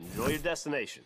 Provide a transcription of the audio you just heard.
Enjoy your destination.